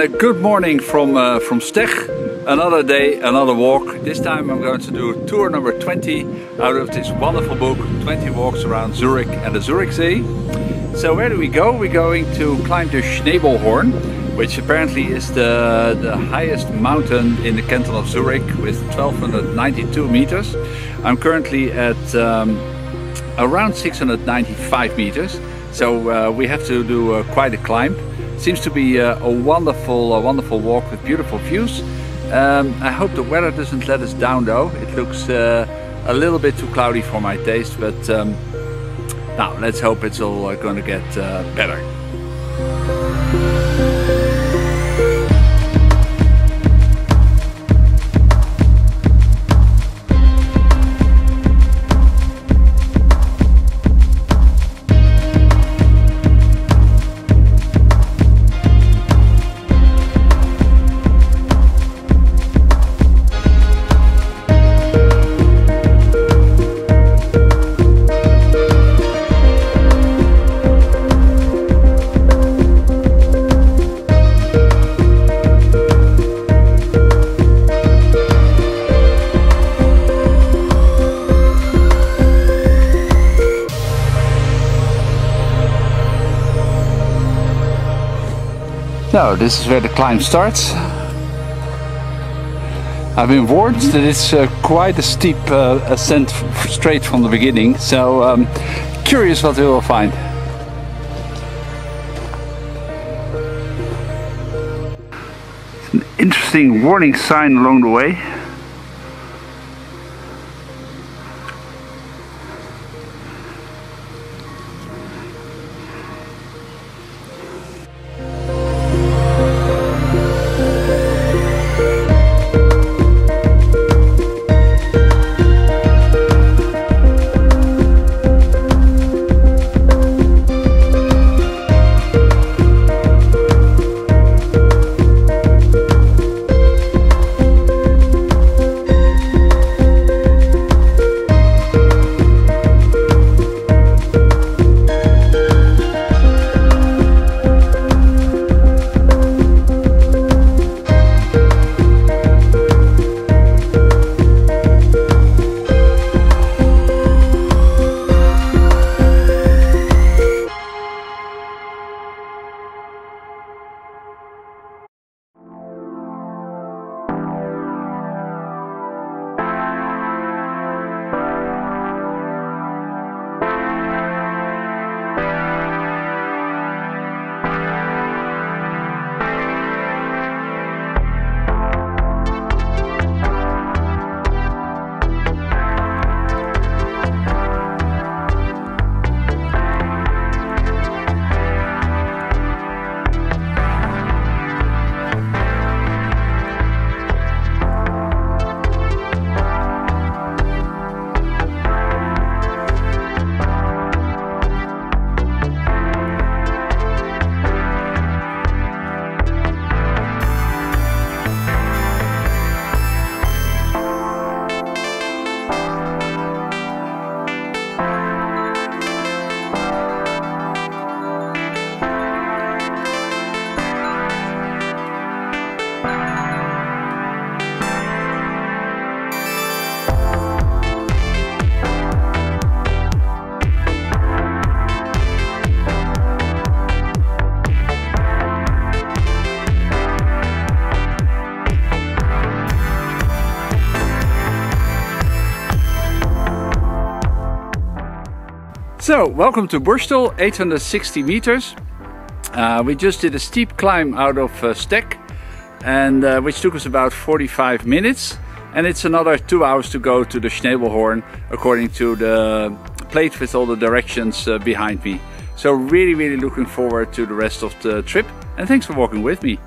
and a good morning from uh, from Steg. Another day, another walk. This time I'm going to do tour number 20 out of this wonderful book, 20 Walks Around Zurich and the Zurichsee. So where do we go? We're going to climb the Schnebelhorn, which apparently is the, the highest mountain in the canton of Zurich with 1292 meters. I'm currently at um, around 695 meters, so uh, we have to do uh, quite a climb. It seems to be a, a wonderful, a wonderful walk with beautiful views. Um, I hope the weather doesn't let us down though. It looks uh, a little bit too cloudy for my taste, but um, now let's hope it's all uh, going to get uh, better. So this is where the climb starts. I've been warned that it's uh, quite a steep uh, ascent straight from the beginning, so um, curious what we will find. An interesting warning sign along the way. So, welcome to Borstel, 860 meters. Uh, we just did a steep climb out of uh, Steg, and uh, which took us about 45 minutes. And it's another two hours to go to the Schnebelhorn, according to the plate with all the directions uh, behind me. So, really, really looking forward to the rest of the trip. And thanks for walking with me.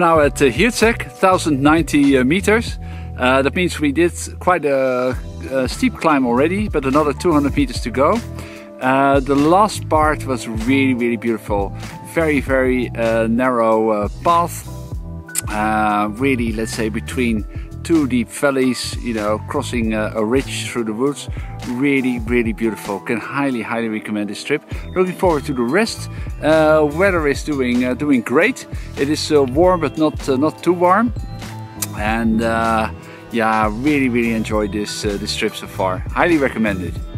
Now at uh, 1090 uh, meters. Uh, that means we did quite a, a, steep climb already, but another 200 meters to go. Uh, the last part was really, really beautiful. Very, very uh, narrow uh, path. really, let's say between two deep valleys, you know, crossing a ridge through the woods. Really, really beautiful. Can highly, highly recommend this trip. Looking forward to the rest. Uh, weather is doing uh, doing great. It is uh, warm, but not uh, not too warm. And uh, yeah, really, really enjoyed this this trip so far. Highly recommend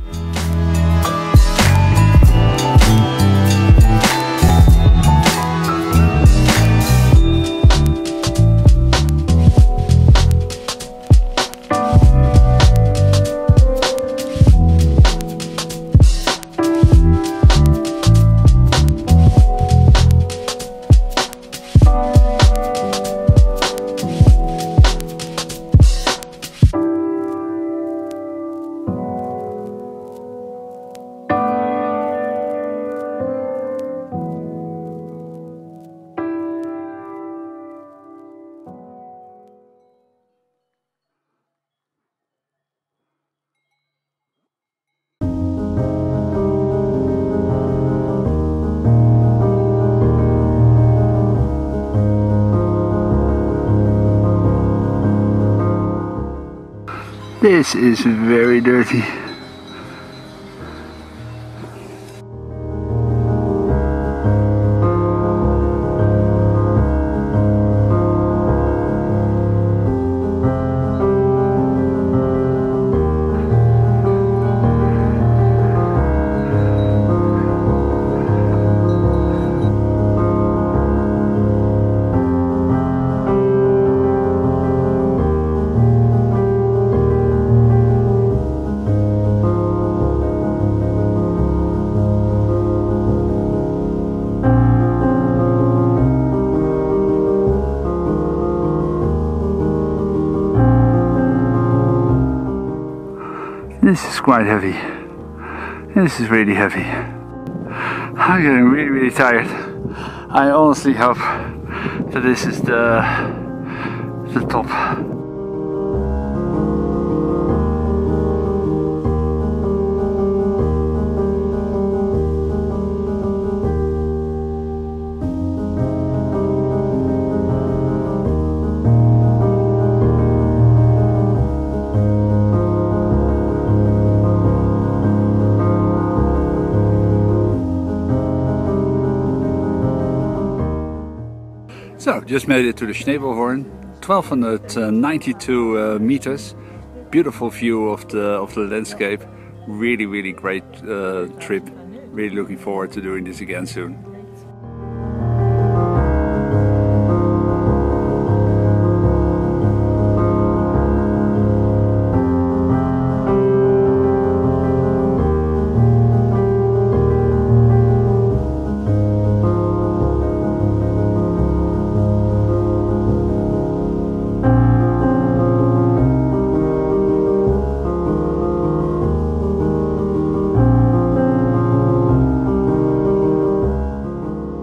This is very dirty. This is quite heavy. This is really heavy. I'm getting really, really tired. I honestly hope that this is the the top. So, just made it to the Schnebelhorn, 1292 uh, meters. Beautiful view of the of the landscape. Really, really great uh, trip. Really looking forward to doing this again soon.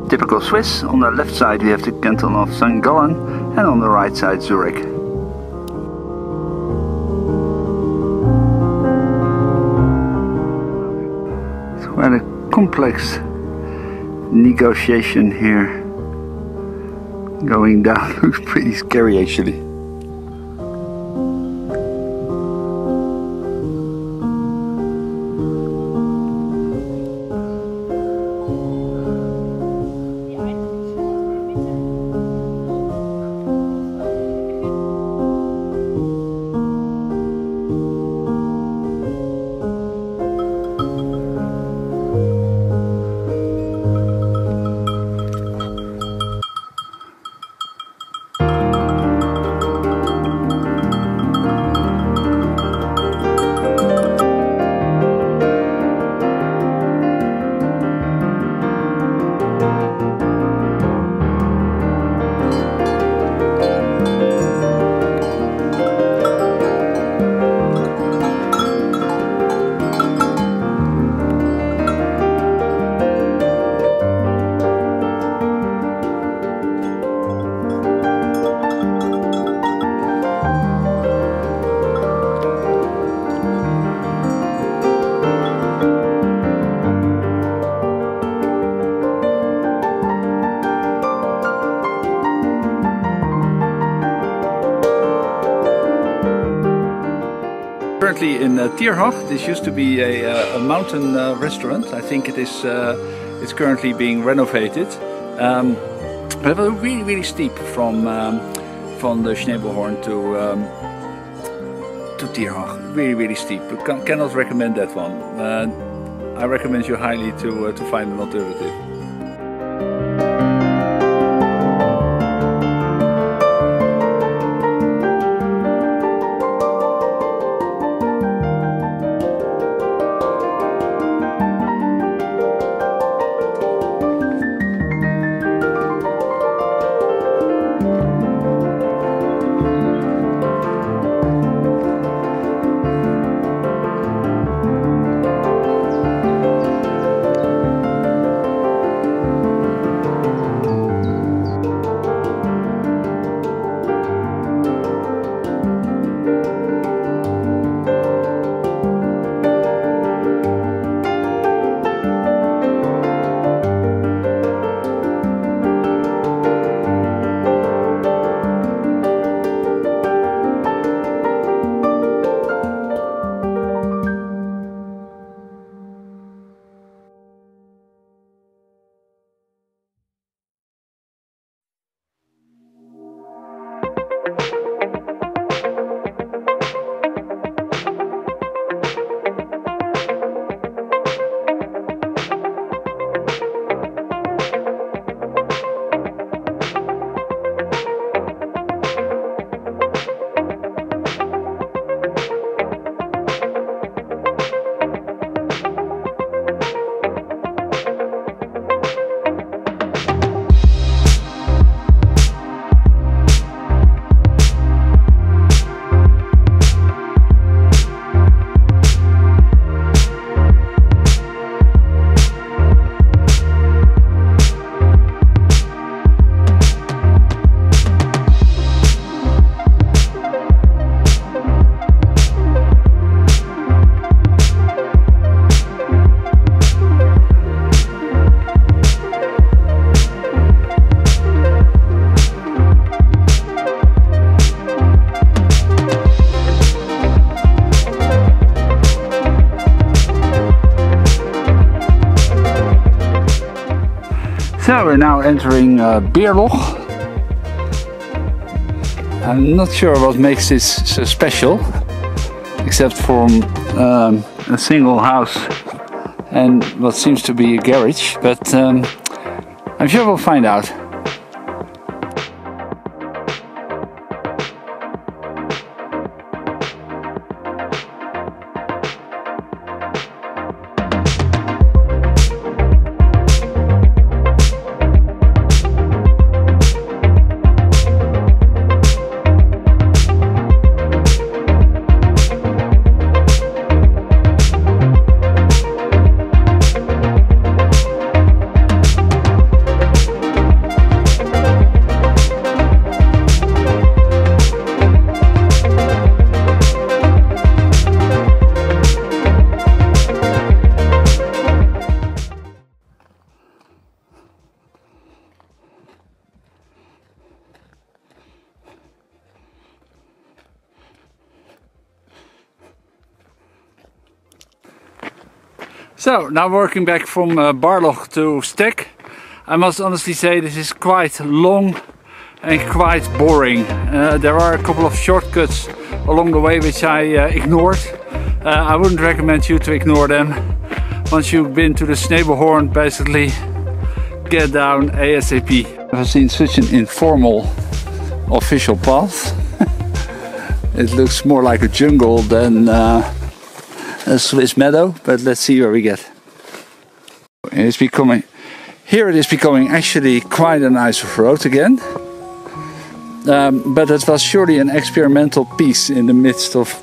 Typical Swiss. On the left side we have the canton of St. Gallen and on the right side Zurich. It's quite a complex negotiation here going down. Looks pretty scary actually. Uh. This used to be a, uh, a mountain uh, restaurant. I think it is uh, it's currently being renovated. Um, but it was really really steep from um, from the Schnebelhorn to um, to Tierhag. Really really steep. Can, cannot recommend that one. Uh, I recommend you highly to uh, to find an alternative. Entering uh, Bärloch. I'm not sure what makes this so special, except from um, a single house and what seems to be a garage, but um, I'm sure we'll find out. So now working back from uh, Bärloch to Steg. I must honestly say this is quite long and quite boring. Uh, there are a couple of shortcuts along the way which I uh, ignored. I wouldn't recommend you to ignore them. Once you've been to the Schnebelhorn, basically get down ASAP. I've seen such an informal official path. it looks more like a jungle than Swiss meadow, but let's see where we get. It is becoming, here it is becoming actually quite a nice road again. Um, but it was surely an experimental piece in the midst of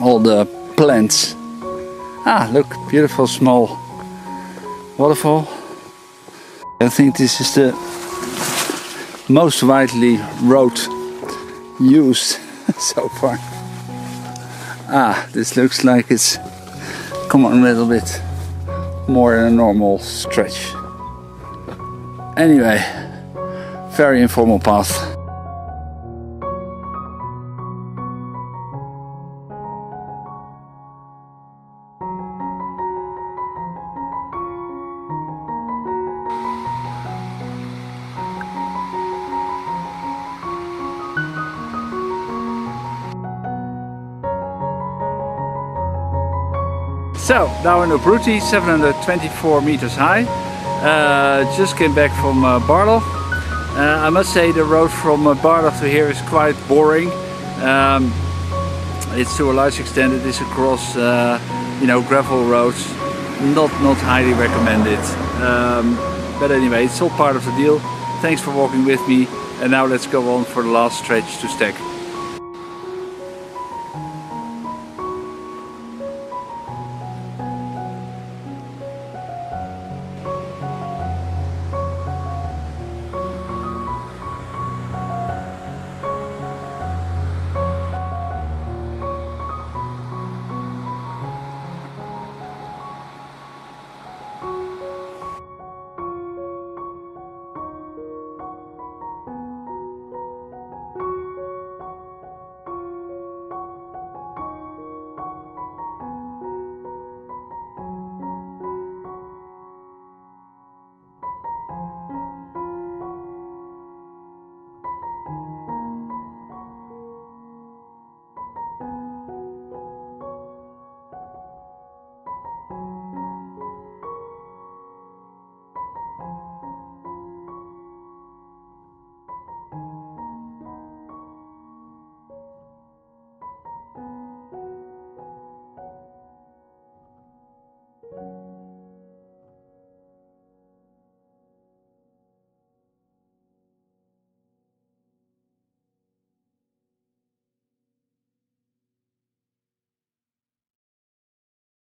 all the plants. Ah, look, beautiful small waterfall. I think this is the most widely road used so far. Ah, this looks like it's come on a little bit more than a normal stretch. Anyway, very informal path. Now in Orüti, 724 meters high. Uh, just came back from uh, Bärloch. Uh, I must say the road from uh, Bärloch to here is quite boring. Um, it's to a large extent it is across uh, you know gravel roads not not highly recommended um, but anyway it's all part of the deal thanks for walking with me and now let's go on for the last stretch to Steg